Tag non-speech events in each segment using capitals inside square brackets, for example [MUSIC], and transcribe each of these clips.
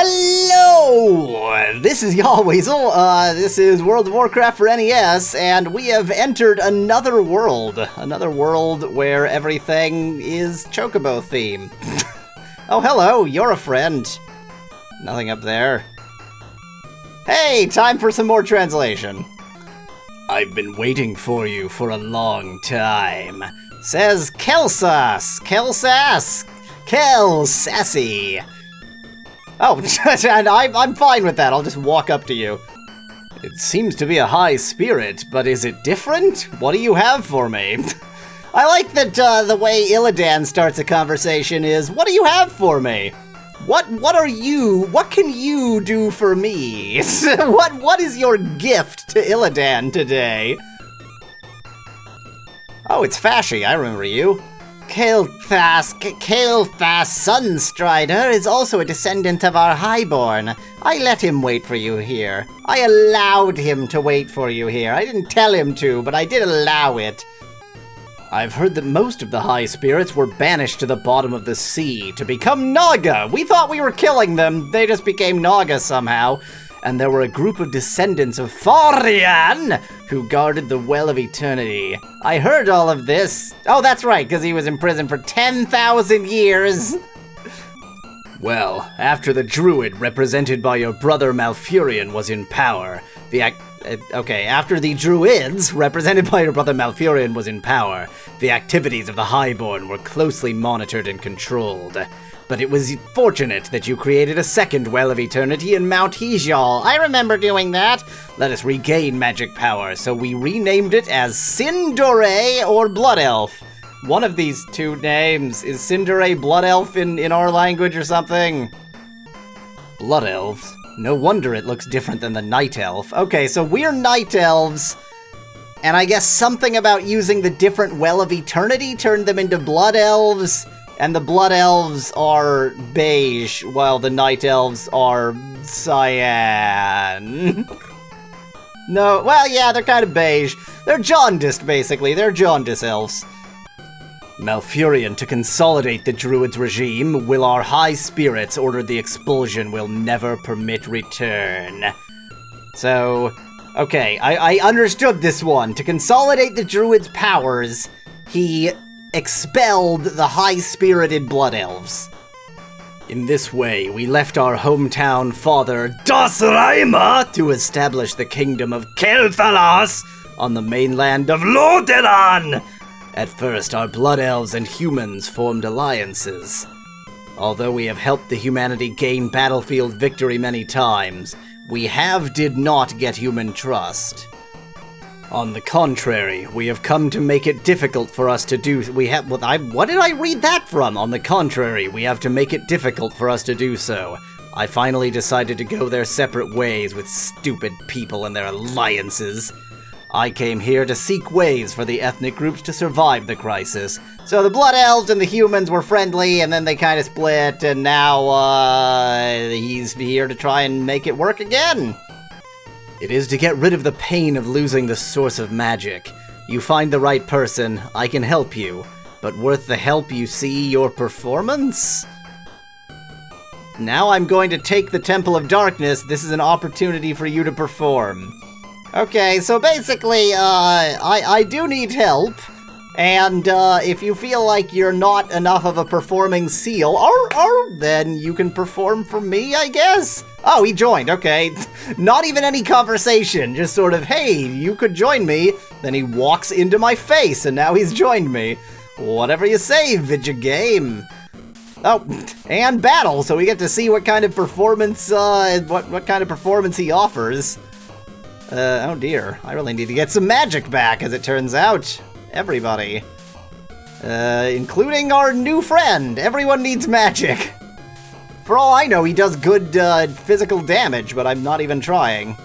Hello! This is Yahweasel. Uh, this is World of Warcraft for NES, and we have entered another world. Another world where everything is Chocobo theme. [LAUGHS] oh, hello, you're a friend. Nothing up there. Hey, time for some more translation. I've been waiting for you for a long time. Says Kelsas. Kelsas. Kel Sassy. Oh, [LAUGHS] and I'm, I'm fine with that. I'll just walk up to you. It seems to be a high spirit, but is it different? What do you have for me? [LAUGHS] I like that uh, the way Illidan starts a conversation is, what do you have for me? What what are you, what can you do for me? [LAUGHS] what what is your gift to Illidan today? Oh, it's Fashy, I remember you. Kael'thas, Kael'thas Sunstrider is also a descendant of our Highborn. I let him wait for you here. I allowed him to wait for you here. I didn't tell him to, but I did allow it. I've heard that most of the High Spirits were banished to the bottom of the sea to become Naga. We thought we were killing them. They just became Naga somehow and there were a group of descendants of Thorian who guarded the Well of Eternity. I heard all of this. Oh, that's right, because he was in prison for 10,000 years. [LAUGHS] well, after the Druid represented by your brother Malfurion was in power, the ac- uh, okay, after the Druids, represented by your brother Malfurion, was in power, the activities of the Highborn were closely monitored and controlled. But it was fortunate that you created a second Well of Eternity in Mount Hyjal. I remember doing that. Let us regain magic power, so we renamed it as Sindore or Blood Elf. One of these two names. Is Sindore Blood Elf in, in our language or something? Blood Elves? No wonder it looks different than the Night Elf. Okay, so we're Night Elves. And I guess something about using the different Well of Eternity turned them into Blood Elves and the Blood Elves are beige, while the Night Elves are cyan. [LAUGHS] no, well, yeah, they're kind of beige. They're jaundiced, basically. They're jaundice elves. Malfurion, to consolidate the Druid's regime, will our high spirits order the expulsion will never permit return. So, okay, I, I understood this one. To consolidate the Druid's powers, he expelled the high-spirited Blood Elves. In this way, we left our hometown father, Dasraima, to establish the kingdom of Quel'Thalas on the mainland of Lordaeron. At first, our Blood Elves and humans formed alliances. Although we have helped the humanity gain battlefield victory many times, we have did not get human trust. On the contrary, we have come to make it difficult for us to do. We have. What, I, what did I read that from? On the contrary, we have to make it difficult for us to do so. I finally decided to go their separate ways with stupid people and their alliances. I came here to seek ways for the ethnic groups to survive the crisis. So the Blood Elves and the humans were friendly, and then they kind of split, and now, uh, he's here to try and make it work again. It is to get rid of the pain of losing the source of magic. You find the right person, I can help you. But worth the help you see your performance? Now I'm going to take the Temple of Darkness. This is an opportunity for you to perform. Okay, so basically, uh, I, I do need help. And uh, if you feel like you're not enough of a performing seal, or, or then you can perform for me, I guess? Oh, he joined, okay. [LAUGHS] Not even any conversation, just sort of, hey, you could join me. Then he walks into my face, and now he's joined me. Whatever you say, video game. Oh, [LAUGHS] and battle, so we get to see what kind of performance, uh, what, what kind of performance he offers. Uh, oh dear, I really need to get some magic back, as it turns out. Everybody. Uh, including our new friend. Everyone needs magic. For all I know, he does good uh, physical damage, but I'm not even trying.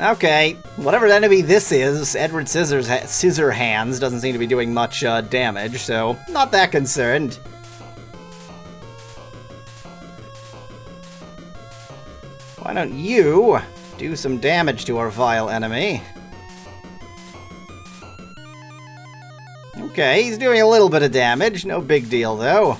Okay, whatever enemy this is, Edward Scissors ha Scissor Hands doesn't seem to be doing much uh, damage, so not that concerned. Why don't you do some damage to our vile enemy? Okay, he's doing a little bit of damage. No big deal, though.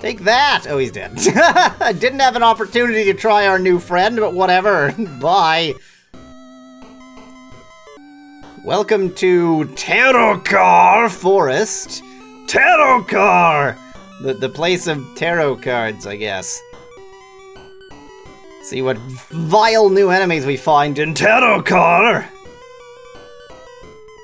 Take that! Oh, he's dead. [LAUGHS] I didn't have an opportunity to try our new friend, but whatever. [LAUGHS] Bye. Welcome to Tarot Car Forest. Tarot The, the place of tarot cards, I guess. See what vile new enemies we find in Tarot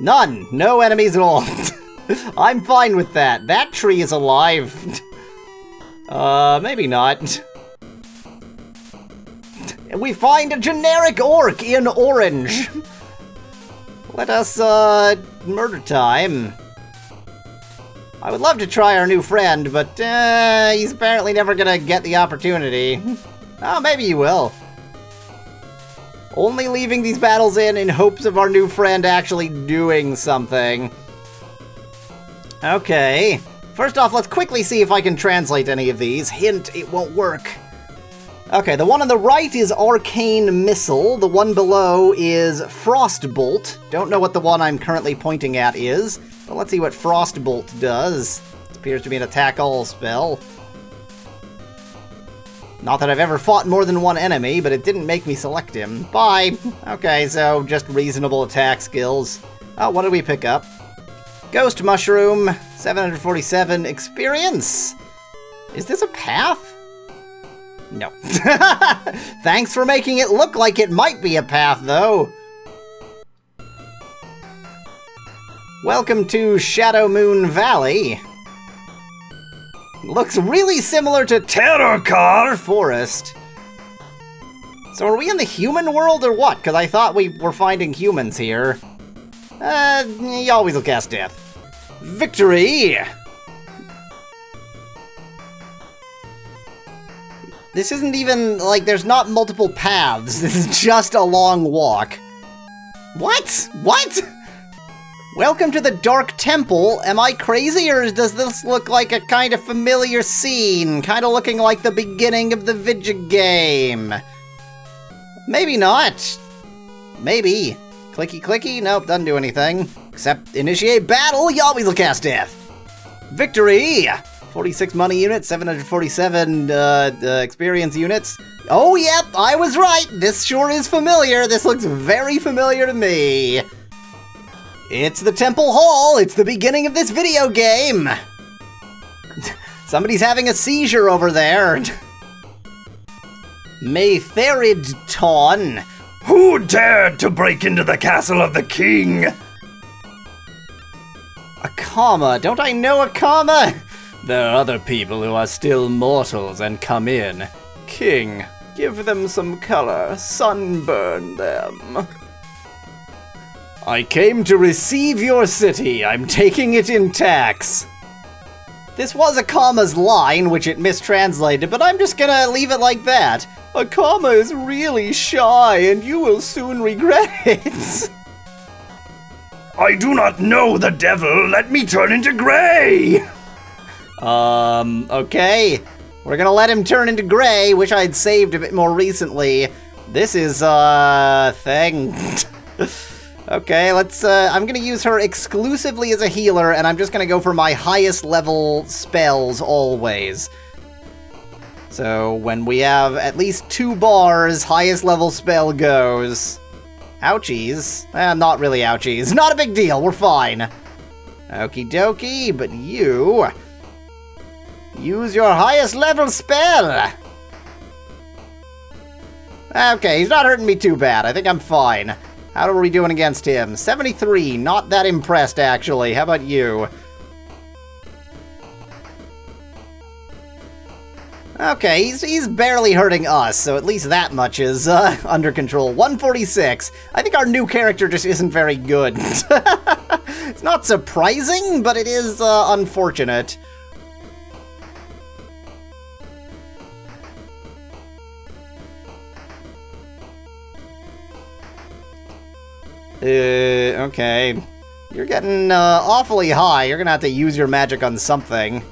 None. No enemies at all. [LAUGHS] I'm fine with that. That tree is alive. [LAUGHS] uh, maybe not. [LAUGHS] We find a generic orc in orange. Let us, uh, murder time. I would love to try our new friend, but, uh, he's apparently never gonna get the opportunity. Oh, maybe he will. Only leaving these battles in in hopes of our new friend actually doing something. Okay. First off, let's quickly see if I can translate any of these. Hint, it won't work. Okay, the one on the right is Arcane Missile. The one below is Frostbolt. Don't know what the one I'm currently pointing at is, but let's see what Frostbolt does. It appears to be an attack all spell. Not that I've ever fought more than one enemy, but it didn't make me select him. Bye! Okay, so just reasonable attack skills. Oh, what did we pick up? Ghost Mushroom, 747 experience. Is this a path? No. [LAUGHS] Thanks for making it look like it might be a path, though. Welcome to Shadow Moon Valley. Looks really similar to Terokkar Forest. So are we in the human world or what? Because I thought we were finding humans here. Uh, you always will cast death. Victory! This isn't even, like, there's not multiple paths. [LAUGHS] This is just a long walk. What? What? Welcome to the Dark Temple. Am I crazy, or does this look like a kind of familiar scene? Kind of looking like the beginning of the Vidya game. Maybe not. Maybe. Clicky clicky? Nope, doesn't do anything. Except initiate battle, you always will cast death. Victory! 46 money units, 747 uh, uh, experience units. Oh, yep, I was right. This sure is familiar. This looks very familiar to me. It's the Temple Hall. It's the beginning of this video game. Somebody's having a seizure over there. Magtheridon. Who dared to break into the castle of the king? Akama, don't I know Akama? There are other people who are still mortals and come in. King, give them some color, sunburn them. I came to receive your city. I'm taking it in tax. This was Akama's line, which it mistranslated, but I'm just gonna leave it like that. Akama is really shy, and you will soon regret it. I do not know the devil. Let me turn into gray. Um, okay. We're gonna let him turn into gray, which I'd saved a bit more recently. This is, uh, thing. [LAUGHS] okay, let's, uh, I'm gonna use her exclusively as a healer, and I'm just gonna go for my highest level spells always. So when we have at least two bars, highest level spell goes. Ouchies. Eh, not really ouchies. [LAUGHS] Not a big deal, we're fine. Okie dokie, but you... Use your highest level spell! Okay, he's not hurting me too bad. I think I'm fine. How are we doing against him? 73, not that impressed actually. How about you? Okay, he's, he's barely hurting us, so at least that much is uh, [LAUGHS] under control. 146. I think our new character just isn't very good. [LAUGHS] it's not surprising, but it is uh, unfortunate. Uh, okay. You're getting uh, awfully high. You're gonna have to use your magic on something.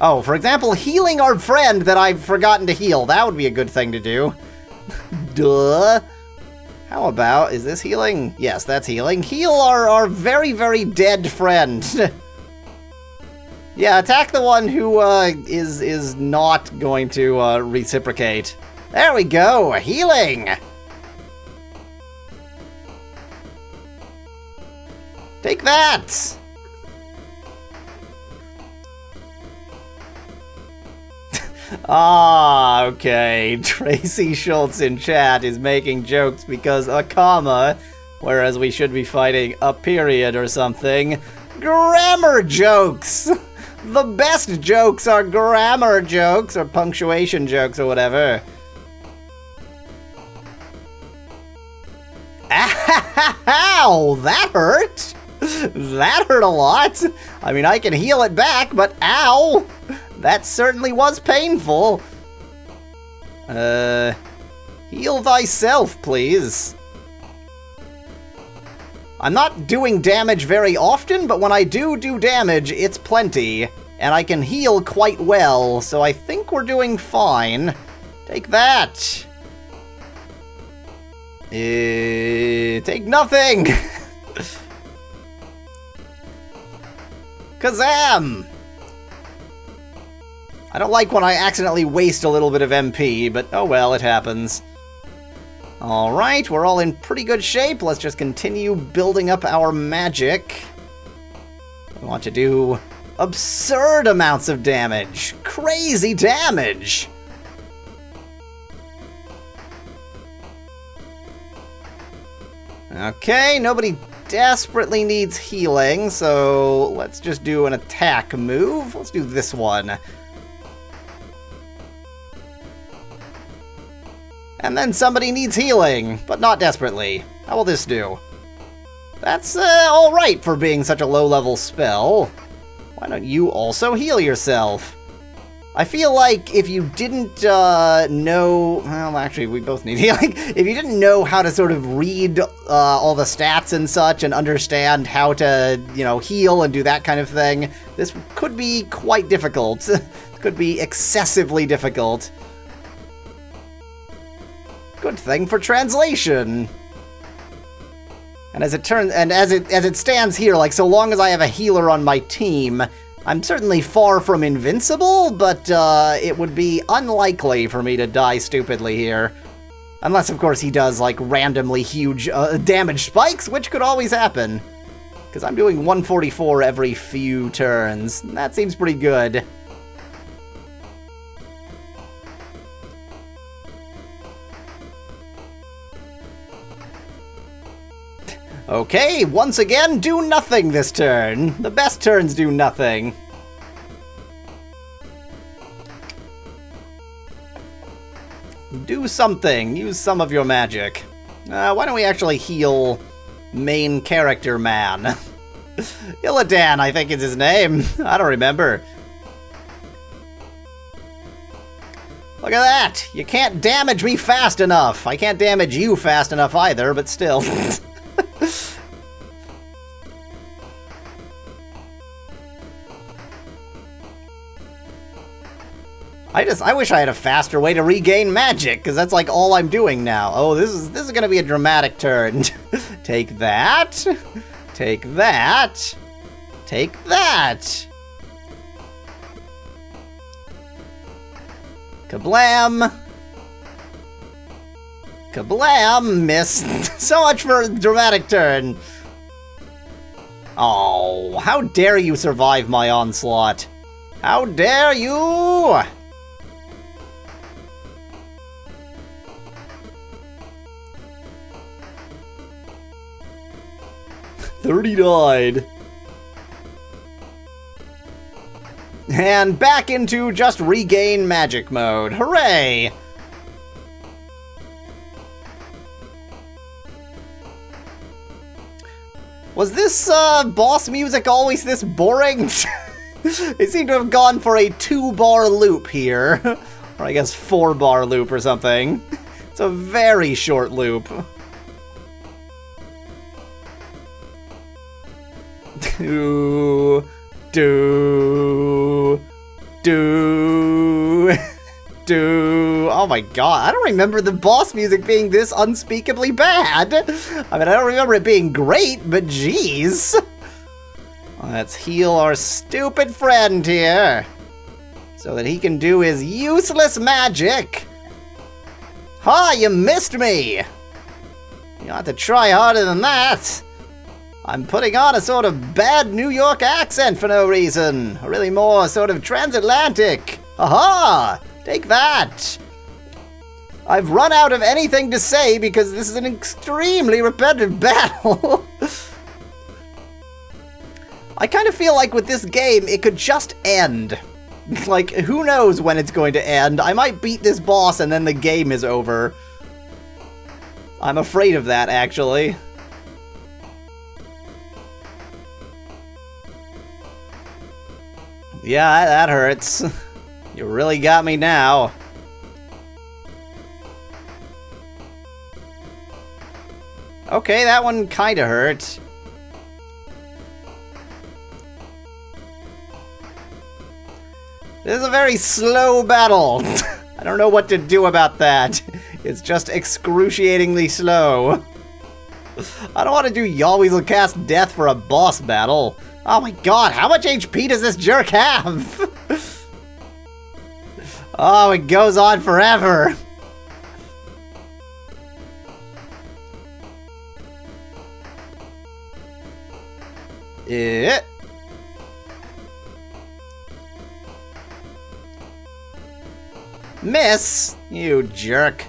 Oh, for example, healing our friend that I've forgotten to heal. That would be a good thing to do. [LAUGHS] Duh. How about, is this healing? Yes, that's healing. Heal our, our very, very dead friend. [LAUGHS] Yeah, attack the one who uh, is is not going to uh, reciprocate. There we go, healing! Take that! [LAUGHS] ah, okay. [LAUGHS] Tracy Schultz in chat is making jokes because a comma, whereas we should be fighting a period or something. Grammar jokes! [LAUGHS] The best jokes are grammar jokes or punctuation jokes or whatever. Ow! That hurt! [LAUGHS] That hurt a lot! I mean, I can heal it back, but ow! That certainly was painful. Uh, heal thyself, please. I'm not doing damage very often, but when I do do damage, it's plenty. And I can heal quite well, so I think we're doing fine. Take that! Uh, take nothing! [LAUGHS] Kazam! I don't like when I accidentally waste a little bit of MP, but oh well, it happens. Alright, we're all in pretty good shape. Let's just continue building up our magic. We want to do absurd amounts of damage. Crazy damage! Okay, nobody desperately needs healing, so let's just do an attack move. Let's do this one. And then somebody needs healing, but not desperately. How will this do? That's uh, alright for being such a low-level spell. Why don't you also heal yourself? I feel like if you didn't uh, know, well, actually, we both need [LAUGHS] healing. if you didn't know how to sort of read uh, all the stats and such and understand how to, you know, heal and do that kind of thing, this could be quite difficult. [LAUGHS] could be excessively difficult. Good thing for translation. And as it turns, and as it as it stands here, like so long as I have a healer on my team, I'm certainly far from invincible, but uh, it would be unlikely for me to die stupidly here. Unless, of course, he does, like, randomly huge uh, damage spikes, which could always happen. Because I'm doing 144 every few turns. That seems pretty good. Okay, once again, do nothing this turn. The best turns do nothing. Do something. Use some of your magic. Uh, why don't we actually heal main character man? [LAUGHS] Illidan, I think is his name. [LAUGHS] I don't remember. Look at that! You can't damage me fast enough. I can't damage you fast enough either, but still. [LAUGHS] I just I wish I had a faster way to regain magic, because that's like all I'm doing now. Oh, this is this is gonna be a dramatic turn. [LAUGHS] Take that. Take that. Take that. Kablam! Kablam! Miss. [LAUGHS] so much for a dramatic turn. Oh, how dare you survive my onslaught? How dare you! 39. And back into just regain magic mode. Hooray! Was this uh, boss music always this boring? [LAUGHS] they seem to have gone for a two-bar loop here. [LAUGHS] or I guess four-bar loop or something. [LAUGHS] It's a very short loop. Do, do, do, [LAUGHS] do. Oh my god, I don't remember the boss music being this unspeakably bad. I mean, I don't remember it being great, but jeez. Let's heal our stupid friend here. So that he can do his useless magic. Ha, you missed me! You have to try harder than that. I'm putting on a sort of bad New York accent for no reason. Really more sort of transatlantic. Aha! Take that! I've run out of anything to say because this is an extremely repetitive battle. [LAUGHS] I kind of feel like with this game, it could just end. [LAUGHS] like, who knows when it's going to end? I might beat this boss and then the game is over. I'm afraid of that, actually. Yeah, that hurts. [LAUGHS] You really got me now. Okay, that one kinda hurt. This is a very slow battle. [LAUGHS] I don't know what to do about that. It's just excruciatingly slow. [LAUGHS] I don't want to do Yalweasel cast death for a boss battle. Oh my god, how much HP does this jerk have? [LAUGHS] oh, it goes on forever. It. Miss? You jerk.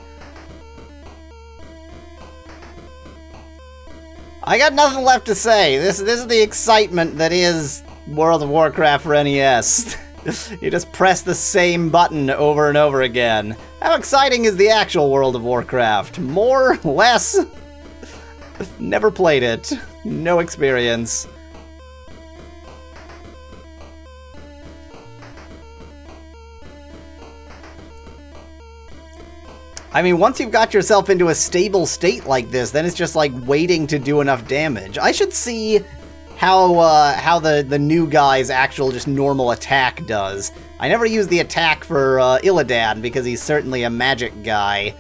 I got nothing left to say. This this is the excitement that is World of Warcraft for NES. [LAUGHS] you just press the same button over and over again. How exciting is the actual World of Warcraft? More? [LAUGHS] Less? Never played it. No experience. I mean, once you've got yourself into a stable state like this, then it's just like waiting to do enough damage. I should see how uh, how the, the new guy's actual just normal attack does. I never use the attack for uh, Illidan because he's certainly a magic guy.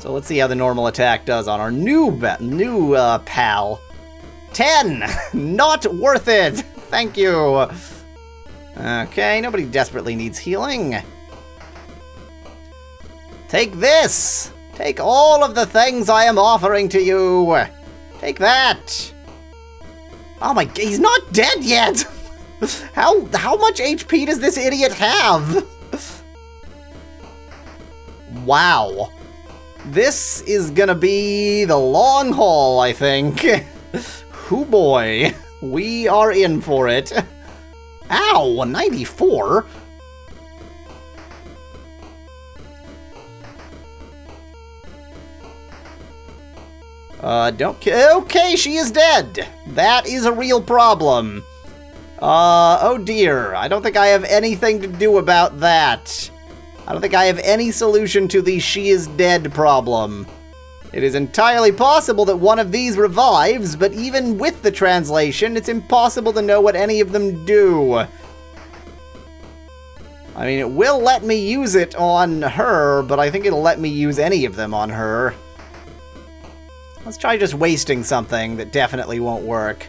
So let's see how the normal attack does on our new new uh, pal. 10! [LAUGHS] Not worth it! Thank you! Okay, nobody desperately needs healing. Take this! Take all of the things I am offering to you! Take that! Oh my, he's not dead yet! [LAUGHS] how, how much HP does this idiot have? wow. This is gonna be the long haul, I think. [LAUGHS] Hoo boy. We are in for it. Ow, 94? Uh, don't Okay, she is dead. That is a real problem. Uh, oh dear. I don't think I have anything to do about that. I don't think I have any solution to the she is dead problem. It is entirely possible that one of these revives, but even with the translation, it's impossible to know what any of them do. I mean, it will let me use it on her, but I think it'll let me use any of them on her. Let's try just wasting something that definitely won't work.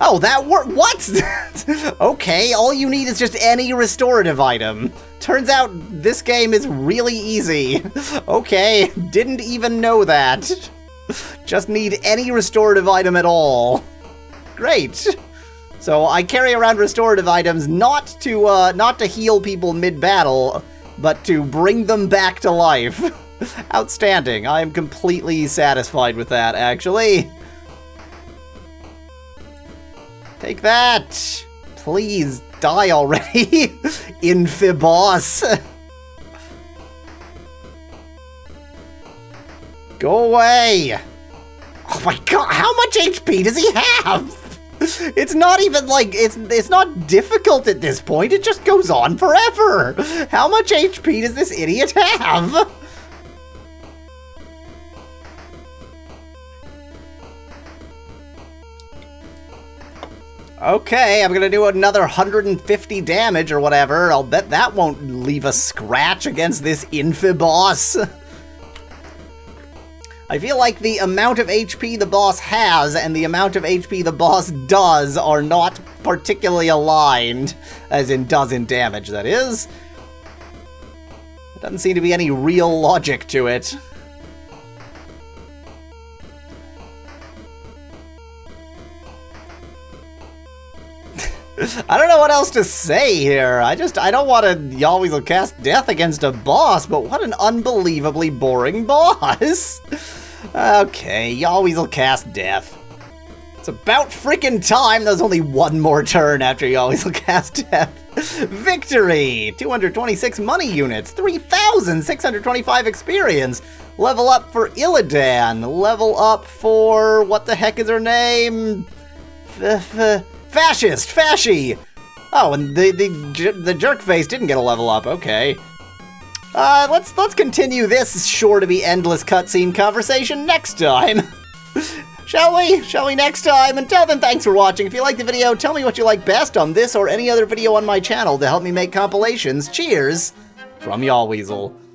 Oh, that worked. What? [LAUGHS] okay, all you need is just any restorative item. Turns out this game is really easy. [LAUGHS] okay, didn't even know that. [LAUGHS] just need any restorative item at all. Great. So I carry around restorative items not to uh, not to heal people mid-battle, but to bring them back to life. [LAUGHS] Outstanding. I am completely satisfied with that, actually. Take that! Please die already, [LAUGHS] Infiboss! [LAUGHS] Go away! Oh my god, how much HP does he have? [LAUGHS] It's not even like it's it's not difficult at this point. It just goes on forever. How much HP does this idiot have? Okay, I'm gonna do another 150 damage or whatever. I'll bet that won't leave a scratch against this Infiboss. [LAUGHS] I feel like the amount of HP the boss has and the amount of HP the boss does are not particularly aligned, as in does in damage, that is. There doesn't seem to be any real logic to it. [LAUGHS] I don't know what else to say here. I just, I don't want to always cast death against a boss, but what an unbelievably boring [LAUGHS] boss. Okay, you always will cast death. It's about freaking time there's only one more turn after you always will [LAUGHS] cast death. Victory! 226 money units, 3,625 experience. Level up for Illidan. Level up for, what the heck is her name? F -f Fascist! Fasci! Oh, and the, the, the jerk face didn't get a level up, okay. Uh, let's, let's continue this sure to be endless cutscene conversation next time. [LAUGHS] Shall we? Shall we next time? Until then, thanks for watching. If you liked the video, tell me what you like best on this or any other video on my channel to help me make compilations. Cheers from Yahweasel.